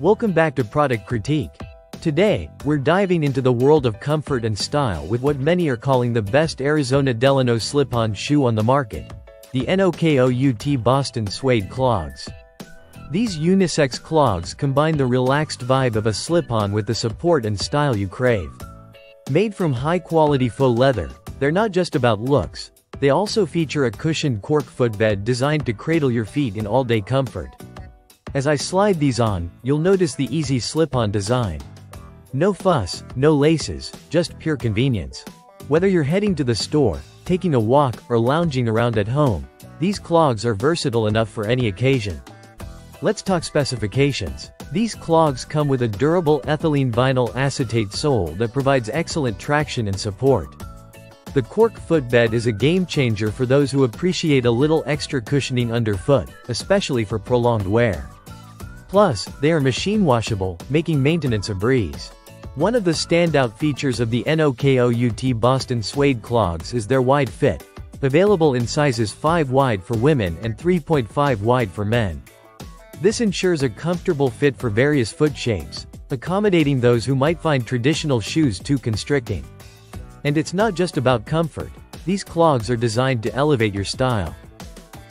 Welcome back to Product Critique. Today, we're diving into the world of comfort and style with what many are calling the best Arizona Delano slip-on shoe on the market. The NOKOUT Boston Suede Clogs. These unisex clogs combine the relaxed vibe of a slip-on with the support and style you crave. Made from high-quality faux leather, they're not just about looks, they also feature a cushioned cork footbed designed to cradle your feet in all-day comfort. As I slide these on, you'll notice the easy slip-on design. No fuss, no laces, just pure convenience. Whether you're heading to the store, taking a walk, or lounging around at home, these clogs are versatile enough for any occasion. Let's talk specifications. These clogs come with a durable ethylene vinyl acetate sole that provides excellent traction and support. The cork footbed is a game changer for those who appreciate a little extra cushioning underfoot, especially for prolonged wear. Plus, they are machine washable, making maintenance a breeze. One of the standout features of the NOKOUT Boston Suede clogs is their wide fit, available in sizes 5 wide for women and 3.5 wide for men. This ensures a comfortable fit for various foot shapes, accommodating those who might find traditional shoes too constricting. And it's not just about comfort, these clogs are designed to elevate your style.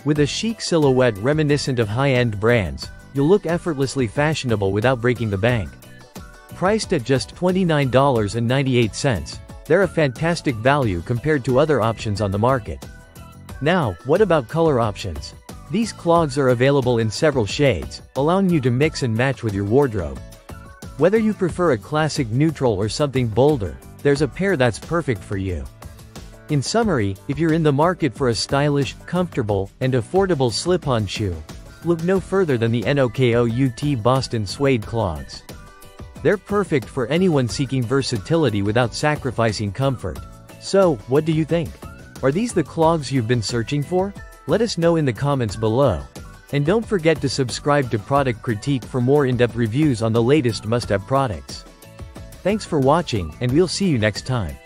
With a chic silhouette reminiscent of high-end brands, you'll look effortlessly fashionable without breaking the bank. Priced at just $29.98, they're a fantastic value compared to other options on the market. Now, what about color options? These clogs are available in several shades, allowing you to mix and match with your wardrobe. Whether you prefer a classic neutral or something bolder, there's a pair that's perfect for you. In summary, if you're in the market for a stylish, comfortable, and affordable slip-on shoe, look no further than the NOKOUT Boston Suede Clogs. They're perfect for anyone seeking versatility without sacrificing comfort. So, what do you think? Are these the clogs you've been searching for? Let us know in the comments below. And don't forget to subscribe to Product Critique for more in-depth reviews on the latest must-have products. Thanks for watching, and we'll see you next time.